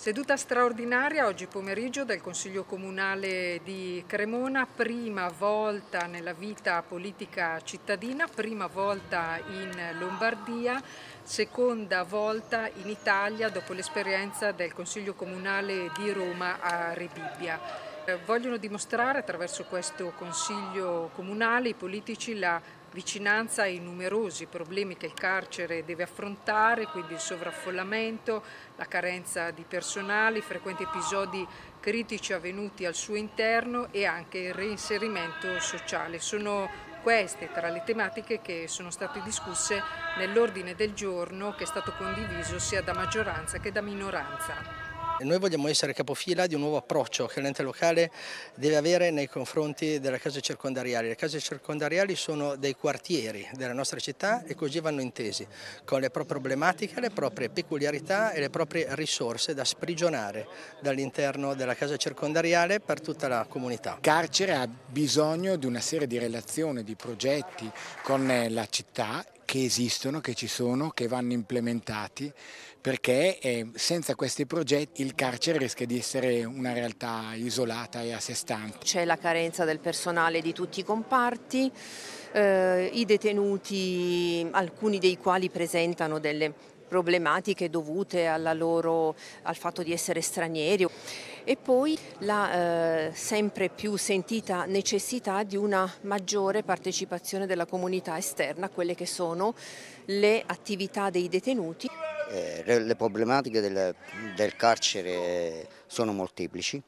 Seduta straordinaria oggi pomeriggio del Consiglio Comunale di Cremona, prima volta nella vita politica cittadina, prima volta in Lombardia, seconda volta in Italia dopo l'esperienza del Consiglio Comunale di Roma a Rebibbia. Eh, vogliono dimostrare attraverso questo Consiglio Comunale i politici la vicinanza ai numerosi problemi che il carcere deve affrontare, quindi il sovraffollamento, la carenza di personale, i frequenti episodi critici avvenuti al suo interno e anche il reinserimento sociale. Sono queste tra le tematiche che sono state discusse nell'ordine del giorno che è stato condiviso sia da maggioranza che da minoranza. Noi vogliamo essere capofila di un nuovo approccio che l'ente locale deve avere nei confronti delle case circondariali. Le case circondariali sono dei quartieri della nostra città e così vanno intesi, con le proprie problematiche, le proprie peculiarità e le proprie risorse da sprigionare dall'interno della casa circondariale per tutta la comunità. Carcere ha bisogno di una serie di relazioni, di progetti con la città che esistono, che ci sono, che vanno implementati, perché eh, senza questi progetti il carcere rischia di essere una realtà isolata e a sé stante. C'è la carenza del personale di tutti i comparti, eh, i detenuti, alcuni dei quali presentano delle problematiche dovute loro, al fatto di essere stranieri e poi la eh, sempre più sentita necessità di una maggiore partecipazione della comunità esterna a quelle che sono le attività dei detenuti. Eh, le problematiche del, del carcere sono molteplici,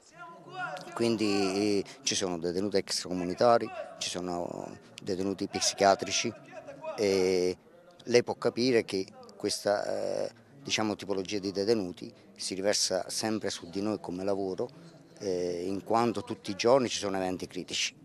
quindi eh, ci sono detenuti extracomunitari, ci sono detenuti psichiatrici e lei può capire che questa eh, diciamo, tipologia di detenuti si riversa sempre su di noi come lavoro eh, in quanto tutti i giorni ci sono eventi critici.